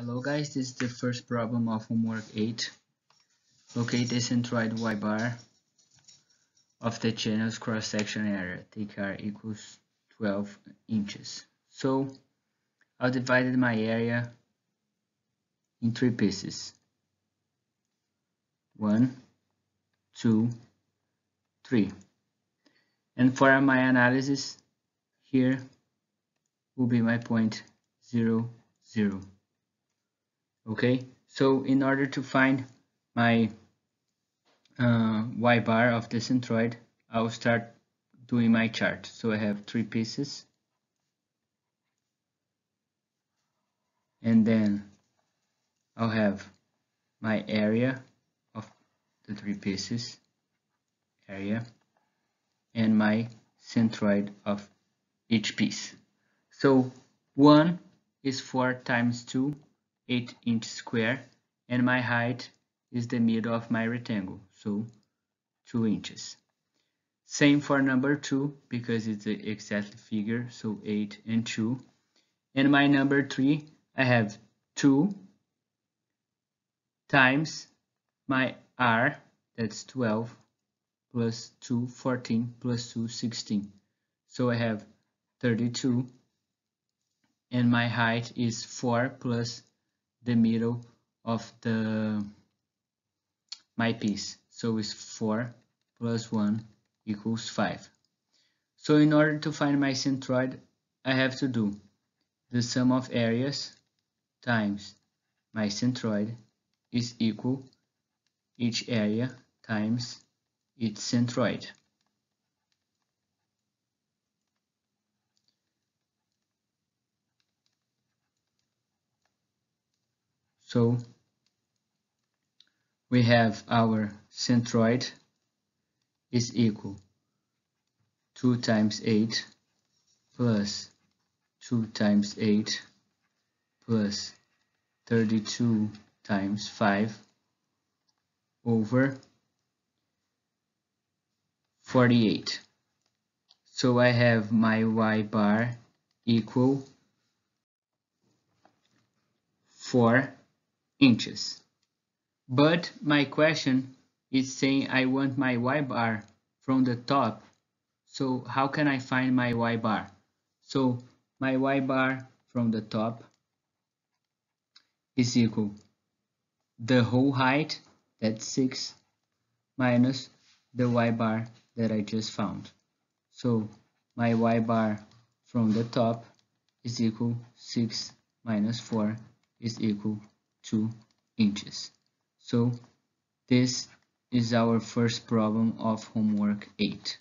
Hello guys, this is the first problem of homework 8. Locate the centroid y bar of the channel's cross-section area. TKR equals 12 inches. So I'll divide my area in three pieces. One, two, three. And for my analysis, here will be my point zero, zero okay? So in order to find my uh, y bar of the centroid I'll start doing my chart. So I have three pieces. And then I'll have my area of the three pieces area and my centroid of each piece. So 1 is 4 times 2 8 inch square and my height is the middle of my rectangle so 2 inches. Same for number 2 because it's the exact figure so 8 and 2 and my number 3 I have 2 times my r that's 12 plus 2 14 plus 2 16 so I have 32 and my height is 4 plus the middle of the my piece. So it's 4 plus 1 equals 5 so in order to find my centroid I have to do the sum of areas times my centroid is equal each area times its centroid So we have our centroid is equal 2 times 8 plus 2 times 8 plus 32 times 5 over 48. So I have my y bar equal 4 inches. But my question is saying I want my y bar from the top. So how can I find my y bar? So my y bar from the top is equal the whole height that's 6 minus the y bar that I just found. So my y bar from the top is equal 6 minus 4 is equal 2 inches. So this is our first problem of homework 8.